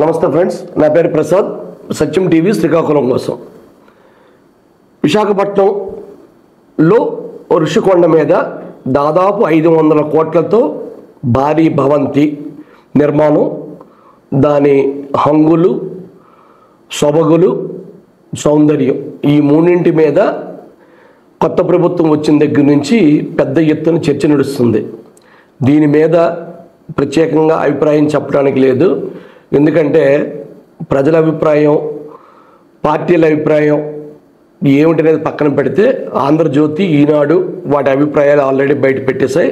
నమస్తే ఫ్రెండ్స్ నా పేరు ప్రసాద్. సత్యం టీవీ శ్రీకాకుళం కోసం. విశాఖపట్నంలో ఋషికొండ మీద దాదాపు ఐదు వందల కోట్లతో భారీ భవంతి నిర్మాణం. దాని హంగులు సొబగులు సౌందర్యం ఈ మూడింటి మీద కొత్త ప్రభుత్వం వచ్చిన దగ్గర నుంచి పెద్ద ఎత్తున చర్చ నడుస్తుంది. దీని మీద ప్రత్యేకంగా అభిప్రాయం చెప్పడానికి లేదు. ఎందుకంటే ప్రజల అభిప్రాయం పార్టీల అభిప్రాయం ఏమిటనేది పక్కన పెడితే ఆంధ్రజ్యోతి ఈనాడు వాటి అభిప్రాయాలు ఆల్రెడీ బయట పెట్టేశాయి.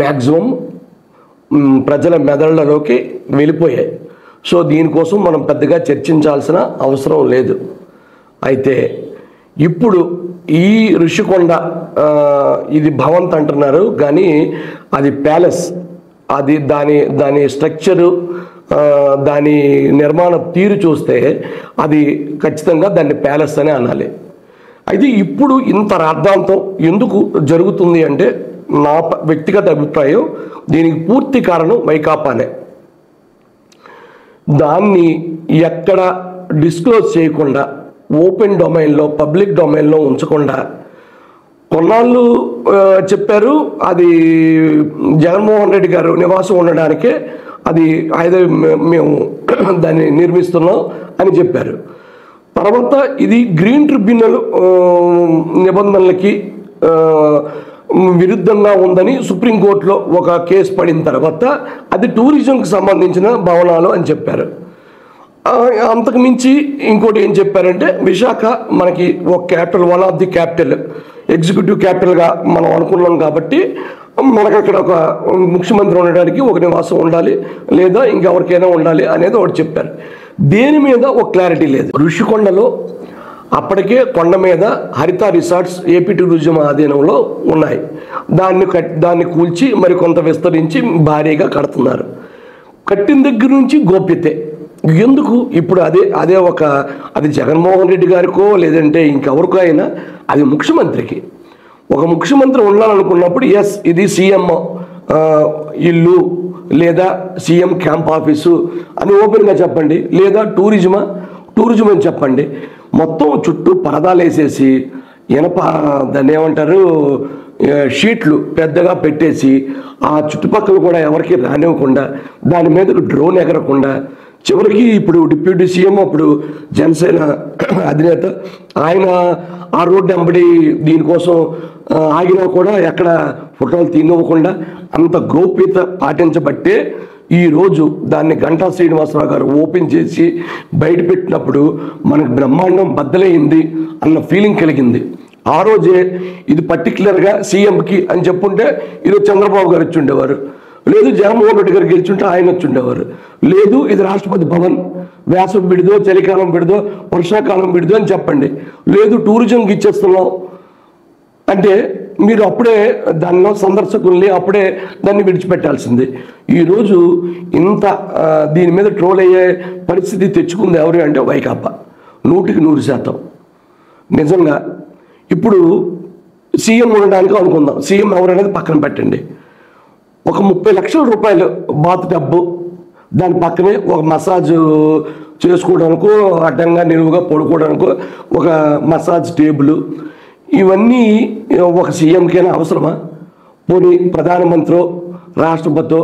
మ్యాక్సిమం ప్రజల మెదళ్ళలోకి వెళ్ళిపోయాయి. సో దీనికోసం మనం పెద్దగా చర్చించాల్సిన అవసరం లేదు. అయితే ఇప్పుడు ఈ ఋషికొండ ఇది భవంత్ అంటున్నారు కానీ అది ప్యాలెస్. అది దాని దాని స్ట్రక్చరు దాని నిర్మాణ తీరు చూస్తే అది ఖచ్చితంగా దాన్ని ప్యాలెస్ అని అనాలి. అయితే ఇప్పుడు ఇంత రాద్ధాంతం ఎందుకు జరుగుతుంది అంటే నా వ్యక్తిగత అభిప్రాయం దీనికి పూర్తి కారణం వైకాపానే. దాన్ని ఎక్కడ డిస్క్లోజ్ చేయకుండా ఓపెన్ డొమైన్లో పబ్లిక్ డొమైన్లో ఉంచకుండా. కొన్నాళ్ళు చెప్పారు అది జగన్మోహన్ రెడ్డి గారు నివాసం ఉండడానికే అది అయితే మేము దాన్ని నిర్మిస్తున్నాం అని చెప్పారు. తర్వాత ఇది గ్రీన్ ట్రిబ్యునల్ నిబంధనలకి విరుద్ధంగా ఉందని సుప్రీంకోర్టులో ఒక కేసు పడిన తర్వాత అది టూరిజంకి సంబంధించిన భవనాలు అని చెప్పారు. అంతకు మించి ఇంకోటి ఏం చెప్పారంటే విశాఖ మనకి ఒక capital one of the capital executive క్యాపిటల్గా మనం అనుకున్నాం కాబట్టి మనకు అక్కడ ఒక ముఖ్యమంత్రి ఉండడానికి ఒక నివాసం ఉండాలి లేదా ఇంకెవరికైనా ఉండాలి అనేది ఒకటి చెప్పారు. దేని మీద ఒక క్లారిటీ లేదు. ఋషికొండలో అప్పటికే కొండ మీద హరిత రిసార్ట్స్ ఏపీ టూరిజం ఆధీనంలో ఉన్నాయి. దాన్ని కట్ దాన్ని కూల్చి మరి కొంత విస్తరించి భారీగా కడుతున్నారు. కట్టిన దగ్గర నుంచి గోప్యతే. ఎందుకు ఇప్పుడు అదే అదే ఒక అది జగన్మోహన్ రెడ్డి గారికో లేదంటే ఇంకెవరికో అయినా అది ముఖ్యమంత్రికి. ఒక ముఖ్యమంత్రి ఉండాలనుకున్నప్పుడు ఎస్ ఇది సీఎం ఇల్లు లేదా సీఎం క్యాంప్ ఆఫీసు అని ఓపెన్గా చెప్పండి. లేదా టూరిజమా టూరిజం అని చెప్పండి. మొత్తం చుట్టూ పరదాలు వేసేసి ఇనప దాన్ని ఏమంటారు షీట్లు పెద్దగా పెట్టేసి ఆ చుట్టుపక్కల కూడా ఎవరికి రానివ్వకుండా దాని మీద డ్రోన్ ఎగరకుండా చివరికి ఇప్పుడు డిప్యూటీ సీఎం అప్పుడు జనసేన అధినేత ఆయన ఆ రోడ్డు వెంబడి దీనికోసం ఆగినా కూడా ఎక్కడ ఫోటోలు తీనివ్వకుండా అంత గోప్యత పాటించబట్టే ఈరోజు దాన్ని గంటా శ్రీనివాసరావు గారు ఓపెన్ చేసి బయటపెట్టినప్పుడు మనకు బ్రహ్మాండం బద్దలైంది అన్న ఫీలింగ్ కలిగింది. ఆ రోజే ఇది పర్టికులర్గా సీఎంకి అని చెప్పుంటే ఈరోజు చంద్రబాబు గారు వచ్చి ఉండేవారు. లేదు జగన్మోహన్ రెడ్డి గారు గెలిచుంటే ఆయన వచ్చి ఉండేవారు లేదు ఇది రాష్ట్రపతి భవన్. వేసవి బిడిదో చలికాలం బిడిదో వర్షాకాలం బిడిదో అని చెప్పండి. లేదు టూరిజంకి ఇచ్చేస్తున్నాం. అంటే మీరు అప్పుడే దానిలో సందర్శకుల్ని అప్పుడే దాన్ని విడిచిపెట్టాల్సింది. ఈరోజు ఇంత దీని మీద ట్రోల్ అయ్యే పరిస్థితి తెచ్చుకుంది ఎవరు అంటే వైకాపా. నూటికి నూరు శాతం. నిజంగా ఇప్పుడు సీఎం ఉండడానికి అనుకుందాం. సీఎం ఎవరు అనేది పక్కన పెట్టండి. ఒక ముప్పై లక్షల రూపాయలు బాత్ డబ్బు దాని పక్కనే ఒక మసాజ్ చేసుకోవడానికి అడ్డంగా నిలువుగా పడుకోవడానికి ఒక మసాజ్ టేబుల్. ఇవన్నీ ఒక సీఎంకైనా అవసరమా? పోనీ ప్రధానమంత్రి రాష్ట్రపతితో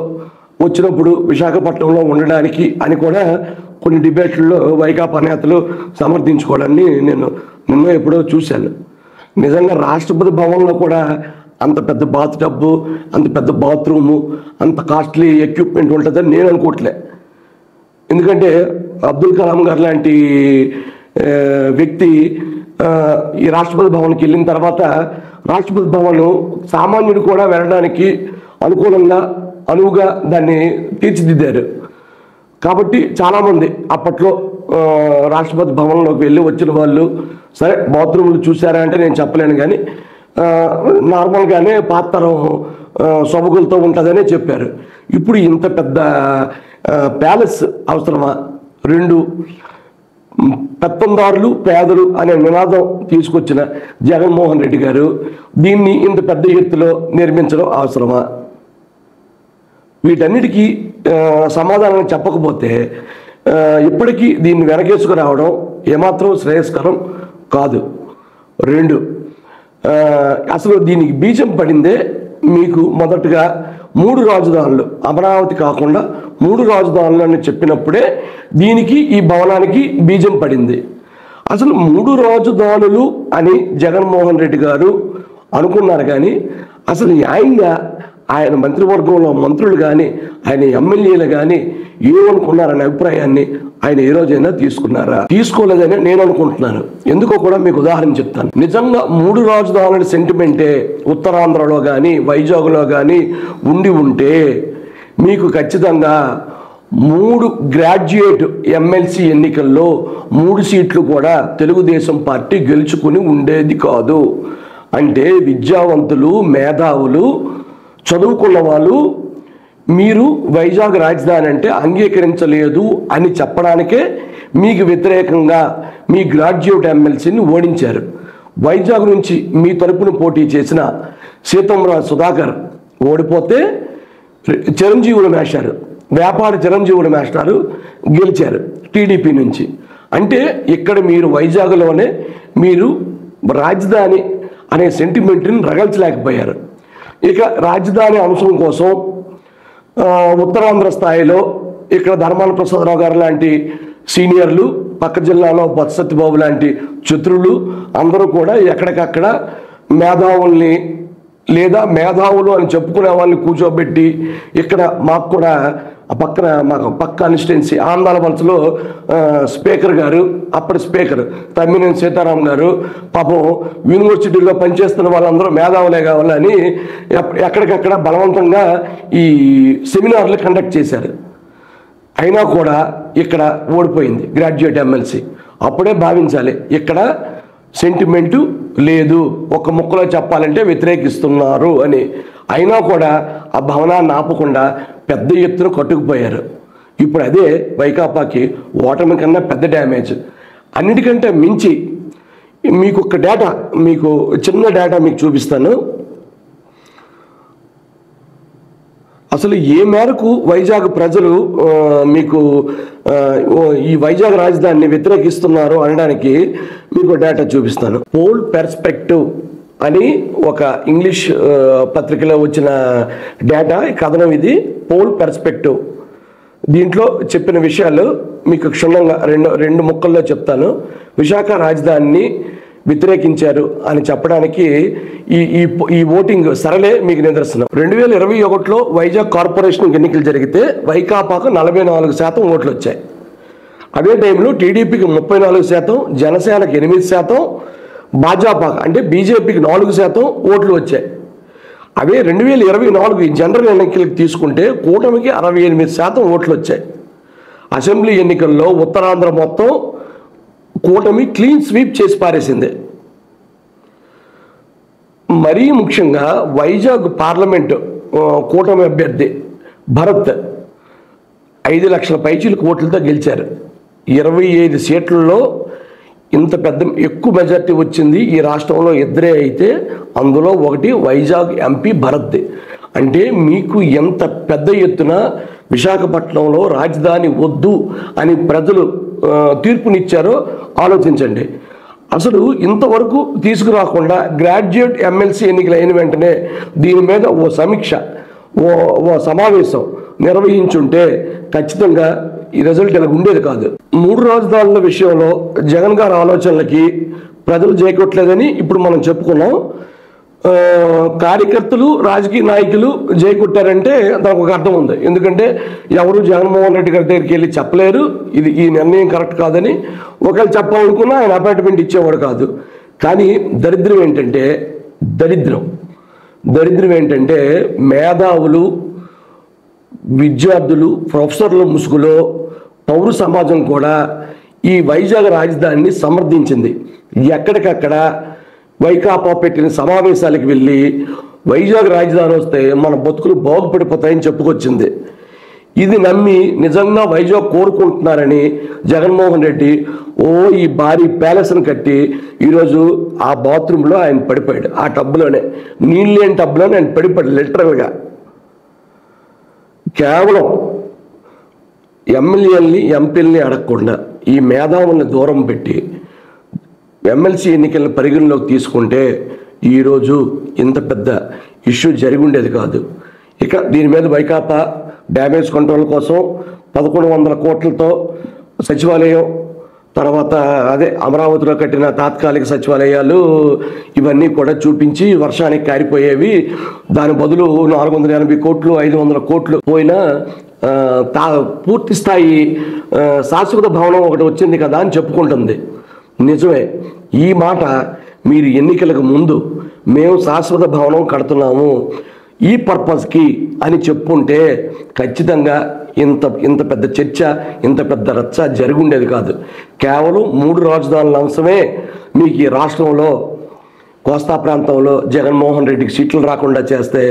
వచ్చినప్పుడు విశాఖపట్నంలో ఉండడానికి అని కూడా కొన్ని డిబేట్లలో వైకాపా నేతలు సమర్థించుకోవడాన్ని నేను నిన్న ఎప్పుడో చూశాను. నిజంగా రాష్ట్రపతి భవన్లో కూడా అంత పెద్ద బాత్ టబ్బు అంత పెద్ద బాత్రూము అంత కాస్ట్లీ ఎక్విప్మెంట్ ఉంటుందని నేను అనుకోవట్లే. ఎందుకంటే అబ్దుల్ కలాం గారు లాంటి వ్యక్తి ఈ రాష్ట్రపతి భవన్కి వెళ్ళిన తర్వాత రాష్ట్రపతి భవన్ సామాన్యుడు కూడా వెళ్ళడానికి అనుకూలంగా అనువుగా దాన్ని తీర్చిదిద్దారు. కాబట్టి చాలామంది అప్పట్లో రాష్ట్రపతి భవన్లోకి వెళ్ళి వచ్చిన వాళ్ళు సరే బాత్రూమ్లు చూసారా అంటే నేను చెప్పలేను కానీ నార్మల్గానే పాతరం సొబగులతో ఉంటుందనే చెప్పారు. ఇప్పుడు ఇంత పెద్ద ప్యాలెస్ అవసరమా? రెండు పెత్తందారులు పేదలు అనే నినాదం తీసుకొచ్చిన జగన్మోహన్ రెడ్డి గారు దీన్ని ఇంత పెద్ద ఎత్తులో నిర్మించడం అవసరమా? వీటన్నిటికీ సమాధానం చెప్పకపోతే ఇప్పటికీ దీన్ని వెనకేసుకు రావడం ఏమాత్రం శ్రేయస్కరం కాదు. రెండు అసలు దీనికి బీజం పడిందే మీకు మొదటగా మూడు రాజధానులు. అమరావతి కాకుండా మూడు రాజధానులు అని చెప్పినప్పుడే దీనికి ఈ భవనానికి బీజం పడింది. అసలు మూడు రాజధానులు అని జగన్మోహన్ రెడ్డి గారు అనుకున్నారు కానీ అసలు న్యాయంగా ఆయన మంత్రివర్గంలో మంత్రులు కానీ ఆయన ఎమ్మెల్యేలు కానీ ఏమనుకున్నారనే అభిప్రాయాన్ని ఆయన ఏ రోజైనా తీసుకున్నారా? తీసుకోలేదని నేను అనుకుంటున్నాను. ఎందుకో కూడా మీకు ఉదాహరణ చెప్తాను. నిజంగా మూడు రాజధానుల సెంటిమెంటే ఉత్తరాంధ్రలో కానీ వైజాగ్లో కానీ ఉండి ఉంటే మీకు ఖచ్చితంగా మూడు గ్రాడ్యుయేట్ ఎమ్మెల్సీ ఎన్నికల్లో మూడు సీట్లు కూడా తెలుగుదేశం పార్టీ గెలుచుకుని ఉండేది కాదు. అంటే విద్యావంతులు మేధావులు చదువుకున్న వాళ్ళు మీరు వైజాగ్ రాజధాని అంటే అంగీకరించలేదు అని చెప్పడానికే మీకు వ్యతిరేకంగా మీ గ్రాడ్యుయేట్ ఎమ్మెల్సీని ఓడించారు. వైజాగ్ నుంచి మీ తరపున పోటీ చేసిన సీతంరాజు సుధాకర్ ఓడిపోతే చిరంజీవులు మేషారు వ్యాపార చిరంజీవులు మేస్తారు గెలిచారు టీడీపీ నుంచి. అంటే ఇక్కడ మీరు వైజాగ్లోనే మీరు రాజధాని అనే సెంటిమెంట్ని రగల్చలేకపోయారు. ఇక రాజధాని అంశం కోసం ఉత్తరాంధ్ర స్థాయిలో ఇక్కడ ధర్మాన ప్రసాదరావు గారు లాంటి సీనియర్లు పక్క జిల్లాలో బొత్సత్యబాబు లాంటి చతురులు అందరూ కూడా ఎక్కడికక్కడ మేధావుల్ని లేదా మేధావులు అని చెప్పుకునే వాళ్ళని కూర్చోబెట్టి ఇక్కడ మాకు కూడా ఆ పక్కన మాకు పక్క కాన్స్టిట్యున్సీ ఆంధ్రాల స్పీకర్ గారు అప్పటి స్పీకర్ తమ్మినేని సీతారాం గారు పాపం యూనివర్సిటీలో పనిచేస్తున్న వాళ్ళందరూ మేధావులే కావాలని ఎక్కడికక్కడ బలవంతంగా ఈ సెమినార్లు కండక్ట్ చేశారు. అయినా కూడా ఇక్కడ ఓడిపోయింది గ్రాడ్యుయేట్ ఎమ్మెల్సీ. అప్పుడే భావించాలి ఇక్కడ సెంటిమెంటు లేదు ఒక ముక్కలో చెప్పాలంటే వ్యతిరేకిస్తున్నారు అని. అయినా కూడా ఆ భవనాన్ని ఆపకుండా పెద్ద ఎత్తున కట్టుకుపోయారు. ఇప్పుడు అదే వైకాపాకి ఓటమి కన్నా పెద్ద డ్యామేజ్. అన్నిటికంటే మించి మీకు ఒక డేటా మీకు చిన్న డేటా మీకు చూపిస్తాను. అసలు ఏ మేరకు వైజాగ్ ప్రజలు మీకు ఈ వైజాగ్ రాజధానిని వ్యతిరేకిస్తున్నారు అనడానికి మీకు డేటా చూపిస్తాను. పోల్ పెర్స్పెక్టివ్ అని ఒక ఇంగ్లీష్ పత్రికలో వచ్చిన డేటా ఈ కథనం ఇది పోల్ పెర్స్పెక్టివ్. దీంట్లో చెప్పిన విషయాలు మీకు క్షుణ్ణంగా రెండు రెండు ముక్కల్లో చెప్తాను. విశాఖ రాజధానిని వ్యతిరేకించారు అని చెప్పడానికి ఈ ఈ ఈ ఓటింగ్ సరళే మీకు నిదర్శనం. రెండు వేల ఇరవై ఒకటిలో వైజాగ్ కార్పొరేషన్ ఎన్నికలు జరిగితే వైకాపాకు నలభై నాలుగు శాతం ఓట్లు వచ్చాయి. అదే టైంలో టీడీపీకి ముప్పై నాలుగు శాతం జనసేనకి ఎనిమిది శాతం భాజపా అంటే బీజేపీకి నాలుగు శాతం ఓట్లు వచ్చాయి. అవే రెండు వేల ఇరవై నాలుగు జనరల్ ఎన్నికలకు తీసుకుంటే కూటమికి అరవై ఎనిమిది శాతం ఓట్లు వచ్చాయి. అసెంబ్లీ ఎన్నికల్లో ఉత్తరాంధ్ర మొత్తం కూటమి క్లీన్ స్వీప్ చేసి పారేసింది. మరీ ముఖ్యంగా వైజాగ్ పార్లమెంటు కూటమి అభ్యర్థి భరత్ ఐదు లక్షల పైచీలకు ఓట్లతో గెలిచారు. ఇరవై ఐదు సీట్లలో ఇంత పెద్ద ఎక్కువ మెజార్టీ వచ్చింది ఈ రాష్ట్రంలో ఇద్దరే అయితే అందులో ఒకటి వైజాగ్ ఎంపీ భరత్ అంటే మీకు ఎంత పెద్ద ఎత్తున విశాఖపట్నంలో రాజధాని వద్దు అని ప్రజలు తీర్పునిచ్చారో ఆలోచించండి. అసలు ఇంతవరకు తీసుకురాకుండా గ్రాడ్యుయేట్ ఎమ్మెల్సీ ఎన్నికలు అయిన వెంటనే దీని మీద ఓ సమీక్ష ఓ ఓ సమావేశం నిర్వహించుంటే ఖచ్చితంగా ఈ రిజల్ట్ ఇలా ఉండేది కాదు. మూడు రాజధానుల విషయంలో జగన్ గారి ఆలోచనలకి ప్రజలు జయకొట్టలేదని ఇప్పుడు మనం చెప్పుకున్నాం. కార్యకర్తలు రాజకీయ నాయకులు జయకొట్టారంటే దానికి ఒక అర్థం ఉంది. ఎందుకంటే ఎవరు జగన్మోహన్ రెడ్డి గారి దగ్గరికి వెళ్ళి చెప్పలేరు. ఇది ఈ నిర్ణయం కరెక్ట్ కాదని ఒకవేళ చెప్పాలనుకున్నా ఆయన అపాయింట్మెంట్ ఇచ్చేవాడు కాదు. కానీ దరిద్రం ఏంటంటే దరిద్రం. దరిద్రం ఏంటంటే మేధావులు విద్యార్థులు ప్రొఫెసర్ల ముసుగులో పౌర సమాజం కూడా ఈ వైజాగ్ రాజధానిని సమర్థించింది. ఎక్కడికక్కడ వైకాపా పెట్టిన సమావేశాలకు వెళ్ళి వైజాగ్ రాజధాని వస్తే మన బతుకులు బాగుపడిపోతాయని చెప్పుకొచ్చింది. ఇది నమ్మి నిజంగా వైజాగ్ కోరుకుంటున్నారని జగన్మోహన్ రెడ్డి ఓ ఈ భారీ ప్యాలెస్ని కట్టి ఈరోజు ఆ బాత్రూంలో ఆయన పడిపోయాడు. ఆ టబ్బులోనే నీళ్ళు లేని టబ్బులోనే ఆయన పడిపోయాడు లిటరల్గా. కేవలం ఎమ్మెల్యేలని ఎంపీలని అడగకుండా ఈ మేధావుల్ని దూరం పెట్టి ఎమ్మెల్సీ ఎన్నికలను పరిగణలోకి తీసుకుంటే ఈరోజు ఇంత పెద్ద ఇష్యూ జరిగి ఉండేది కాదు. ఇక దీని మీద వైకాపా డ్యామేజ్ కంట్రోల్ కోసం పదకొండు వందల కోట్లతో సచివాలయం తర్వాత అదే అమరావతిలో కట్టిన తాత్కాలిక సచివాలయాలు ఇవన్నీ కూడా చూపించి వర్షానికి కారిపోయేవి. దాని బదులు నాలుగు వందల ఎనభై కోట్లు ఐదు వందల కోట్లు పోయినా తా పూర్తి స్థాయి శాశ్వత భవనం ఒకటి వచ్చింది కదా అని చెప్పుకుంటుంది. నిజమే. ఈ మాట మీరు ఎన్నికలకు ముందు మేము శాశ్వత భవనం కడుతున్నాము ఈ పర్పస్కి అని చెప్పుంటే ఖచ్చితంగా ఇంత ఇంత పెద్ద చర్చ ఇంత పెద్ద రచ్చ జరుగుండేది కాదు. కేవలం మూడు రాజధానుల అంశమే మీకు ఈ రాష్ట్రంలో కోస్తా ప్రాంతంలో జగన్మోహన్ రెడ్డికి సీట్లు రాకుండా చేస్తే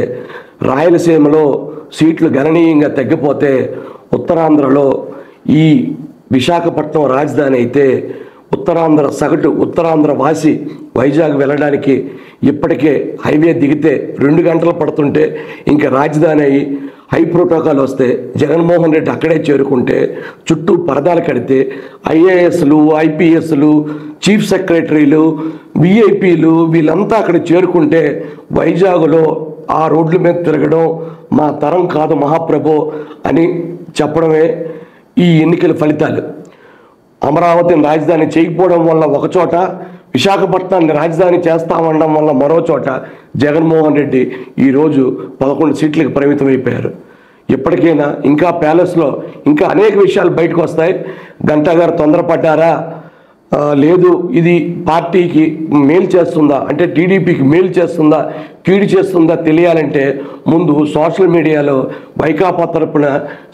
రాయలసీమలో సీట్లు గణనీయంగా తగ్గిపోతే ఉత్తరాంధ్రలో ఈ విశాఖపట్నం రాజధాని అయితే ఉత్తరాంధ్ర సగటు ఉత్తరాంధ్ర వాసి వైజాగ్ వెళ్ళడానికి ఇప్పటికే హైవే దిగితే రెండు గంటలు పడుతుంటే ఇంకా రాజధాని అయి హై ప్రోటోకాల్ వస్తే జగన్మోహన్ రెడ్డి అక్కడే చేరుకుంటే చుట్టూ పరదాలు కడితే ఐఏఎస్లు ఐపీఎస్లు చీఫ్ సెక్రటరీలు విఐపీలు వీళ్ళంతా అక్కడ చేరుకుంటే వైజాగ్లో ఆ రోడ్ల మీద తిరగడం మా తరం కాదు మహాప్రభు అని చెప్పడమే ఈ ఎన్నికల ఫలితాలు. అమరావతిని రాజధాని చేయకపోవడం వల్ల ఒకచోట విశాఖపట్నాన్ని రాజధాని చేస్తామనడం వల్ల మరో చోట జగన్మోహన్ రెడ్డి ఈరోజు పదకొండు సీట్లకు పరిమితమైపోయారు. ఇప్పటికైనా ఇంకా ప్యాలెస్లో ఇంకా అనేక విషయాలు బయటకు వస్తాయి. గంటా గారు తొందరపడ్డారా? లేదు ఇది పార్టీకి మేలు చేస్తుందా? అంటే టీడీపీకి మేలు చేస్తుందా? కీడు చేస్తుందా తెలియాలంటే ముందు సోషల్ మీడియాలో వైకాపా తరపున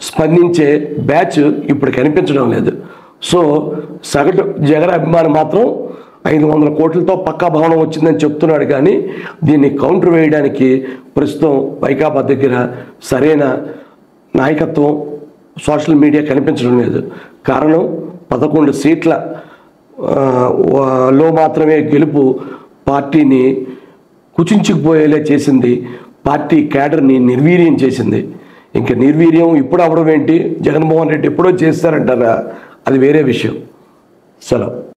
స్పందించే బ్యాచ్ ఇప్పుడు కనిపించడం లేదు. సో సగటు జగన్ అభిమాని మాత్రం ఐదు వందల కోట్లతో పక్కా భవనం వచ్చిందని చెప్తున్నాడు కానీ దీన్ని కౌంటర్ వేయడానికి ప్రస్తుతం వైకాపా దగ్గర సరైన నాయకత్వం సోషల్ మీడియా కనిపించడం లేదు. కారణం పదకొండు సీట్ల లో మాత్రమే గెలుపు పార్టీని కుచించుకుపోయేలా చేసింది. పార్టీ క్యాడర్ని నిర్వీర్యం చేసింది. ఇంకా నిర్వీర్యం ఇప్పుడు అవడం ఏంటి? జగన్మోహన్ రెడ్డి ఎప్పుడో చేస్తారంటారా? అది వేరే విషయం. సెలవు.